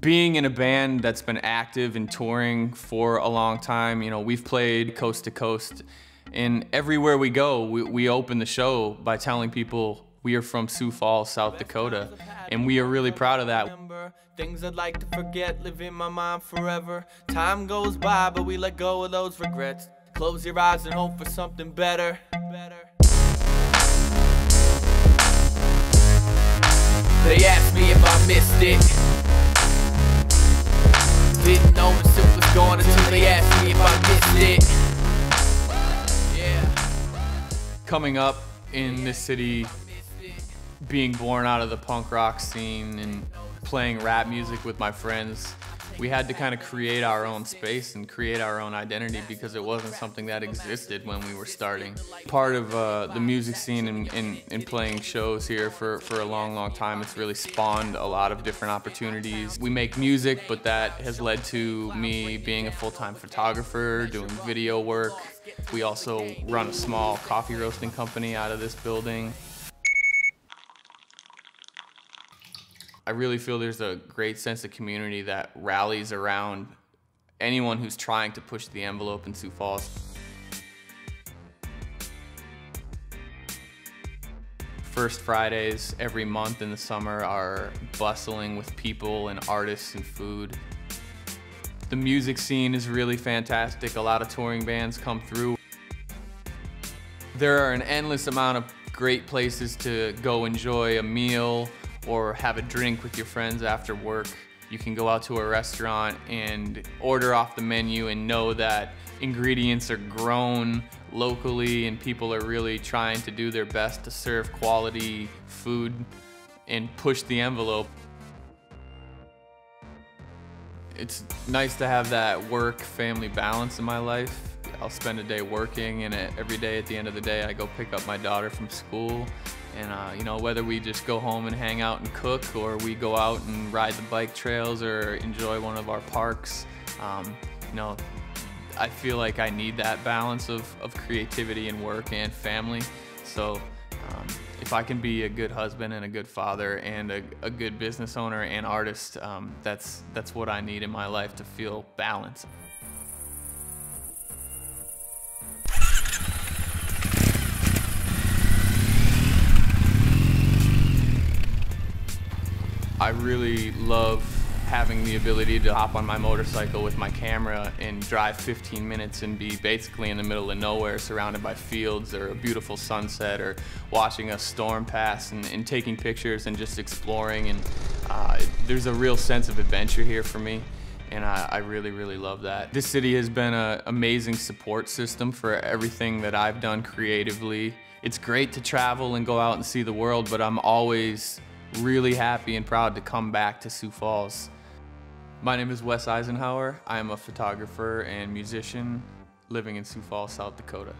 being in a band that's been active and touring for a long time, you know, we've played coast to coast, and everywhere we go, we, we open the show by telling people we are from Sioux Falls, South Dakota, and we are really proud of that. Things I'd like to forget live in my mind forever. Time goes by, but we let go of those regrets. Close your eyes and hope for something better. They asked me if I missed it. Didn't know my shit was gone until they asked me if I missed it. Yeah. Coming up in this city, being born out of the punk rock scene and playing rap music with my friends, we had to kind of create our own space and create our own identity because it wasn't something that existed when we were starting. Part of uh, the music scene and, and, and, playing shows here for, for a long, long time, it's really spawned a lot of different opportunities. We make music, but that has led to me being a full-time photographer, doing video work. We also run a small coffee roasting company out of this building. I really feel there's a great sense of community that rallies around anyone who's trying to push the envelope in Sioux Falls. First Fridays every month in the summer are bustling with people and artists and food. The music scene is really fantastic. A lot of touring bands come through. There are an endless amount of great places to go enjoy a meal, or have a drink with your friends after work. You can go out to a restaurant and order off the menu and know that ingredients are grown locally and people are really trying to do their best to serve quality food and push the envelope. It's nice to have that work-family balance in my life. I'll spend a day working and every day at the end of the day I go pick up my daughter from school and uh, you know, whether we just go home and hang out and cook or we go out and ride the bike trails or enjoy one of our parks, um, you know, I feel like I need that balance of, of creativity and work and family. So um, if I can be a good husband and a good father and a, a good business owner and artist, um, that's, that's what I need in my life to feel balance. I really love having the ability to hop on my motorcycle with my camera and drive 15 minutes and be basically in the middle of nowhere surrounded by fields or a beautiful sunset or watching a storm pass and, and taking pictures and just exploring and uh, there's a real sense of adventure here for me and I, I really, really love that. This city has been an amazing support system for everything that I've done creatively. It's great to travel and go out and see the world, but I'm always really happy and proud to come back to Sioux Falls. My name is Wes Eisenhauer. I am a photographer and musician living in Sioux Falls, South Dakota.